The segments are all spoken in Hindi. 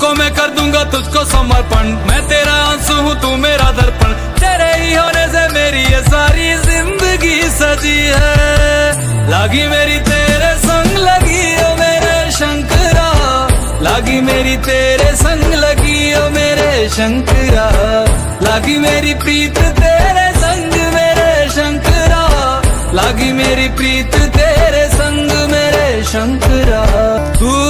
तुझको मैं कर दूँगा तुझको समर्पण। मैं तेरा आँसू हूँ, तू मेरा दर्पण। तेरे ही होने से मेरी ये सारी ज़िंदगी सजी है। लागी मेरी तेरे संग, लगी ओ मेरे शंकरा। लागी मेरी तेरे संग, लगी ओ मेरे शंकरा। लागी मेरी प्रीत तेरे संग, मेरे शंकरा। लागी मेरी प्रीत तेरे संग, मेरे शंकरा। तू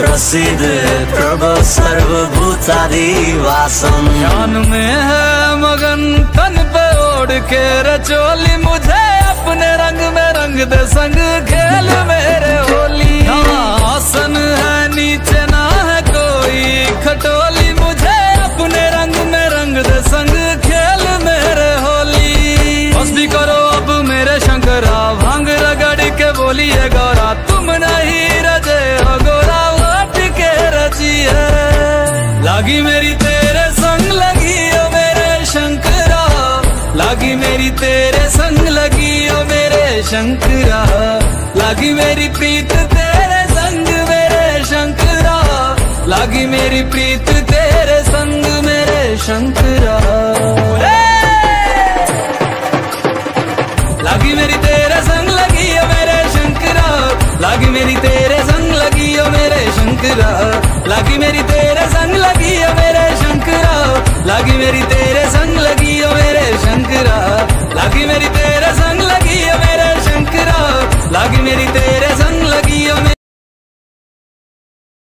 प्रसिद्ध प्रभु सर्वभूतारी वासन ध्यान में है मगन तन पे ओढ़ के रचोली मुझे अपने रंग में रंग दे संग खेल तेरे संग लगी ओ मेरे शंकरा। लागी मेरी प्रीत तेरे संग, मेरे शंकरा। लागी मेरी प्रीत तेरे संग, मेरे शंकरा। लागी मेरी तेरे संग लगी ओ मेरे शंकरा। लागी मेरी तेरे संग लगी ओ मेरे शंकरा। लागी मेरी तेरे संग लगी ओ मेरे शंकरा। लागी मेरी तेरे संग लगी ओ